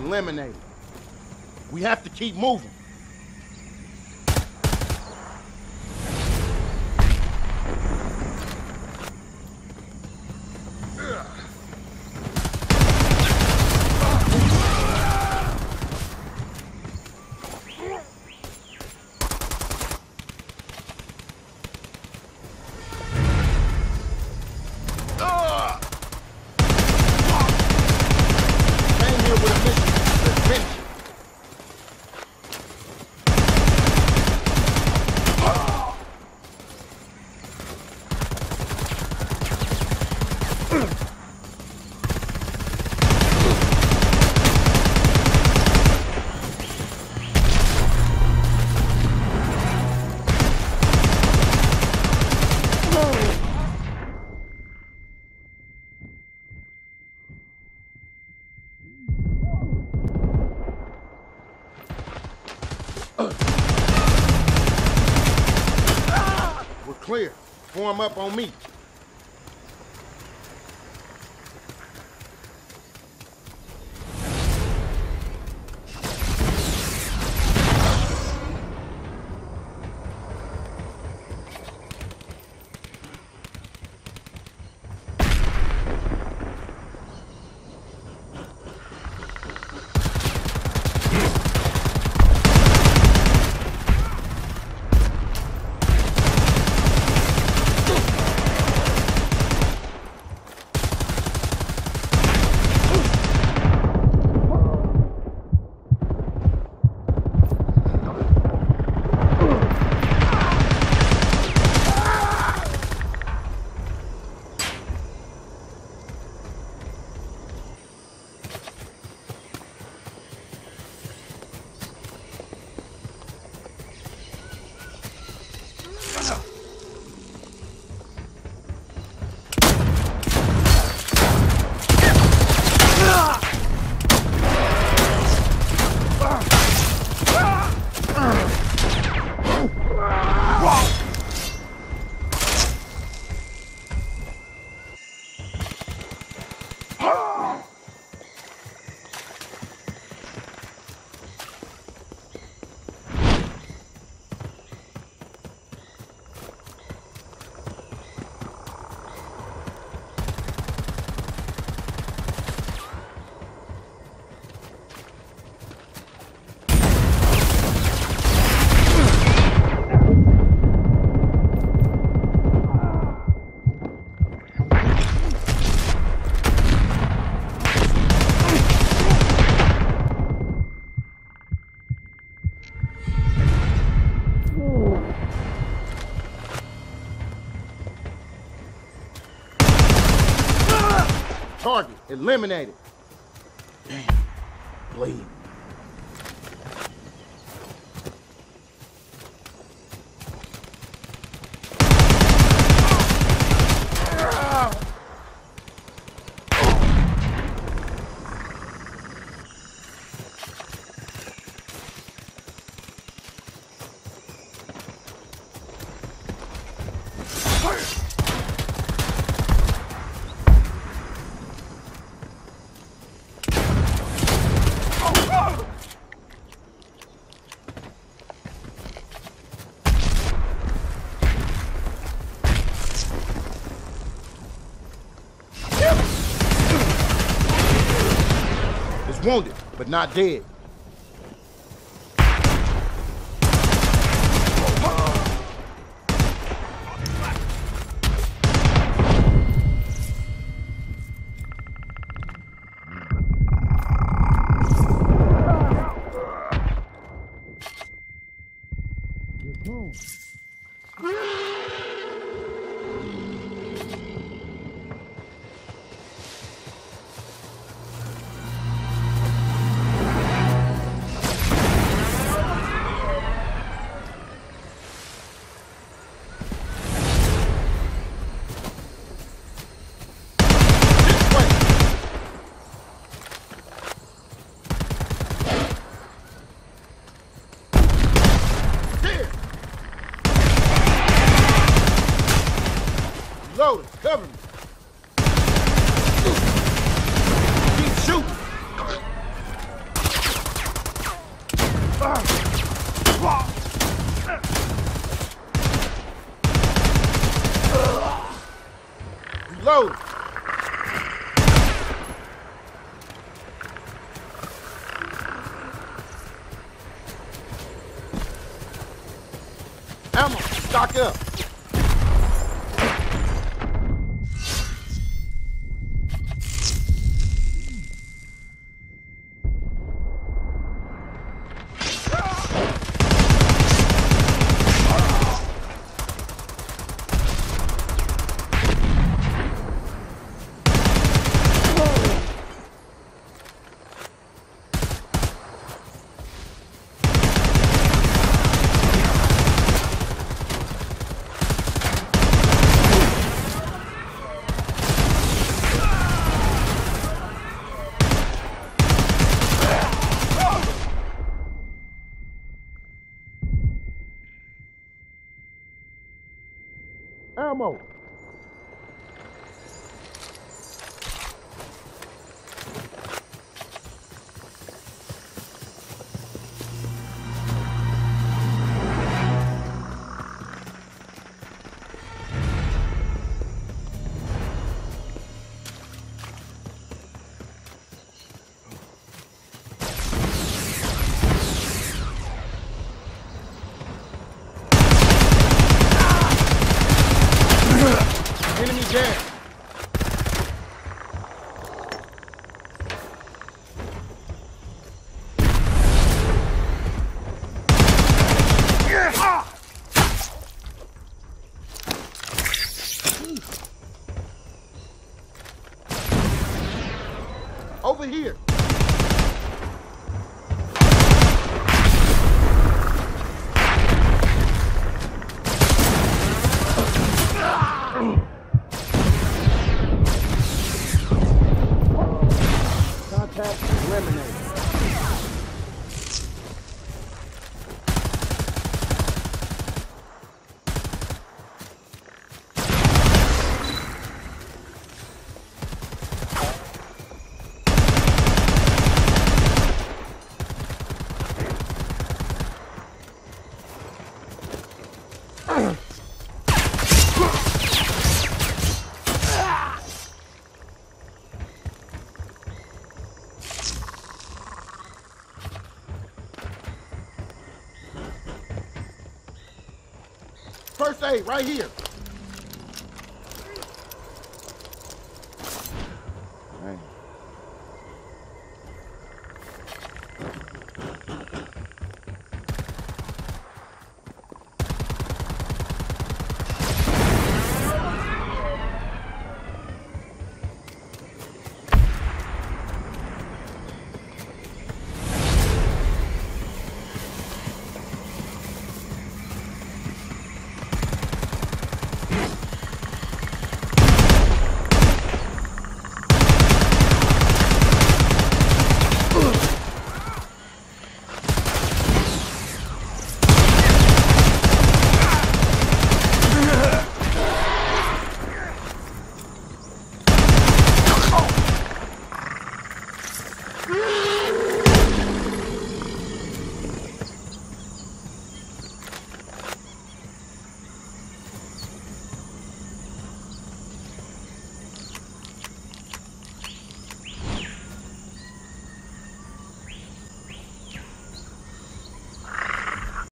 eliminated. We have to keep moving. Form up on me. Eliminated. Damn. Bleed. Wounded, but not dead. controller. Cover me. Keep shooting. Reload. Ammo, stock up. Over here. Contact eliminated. First aid right here.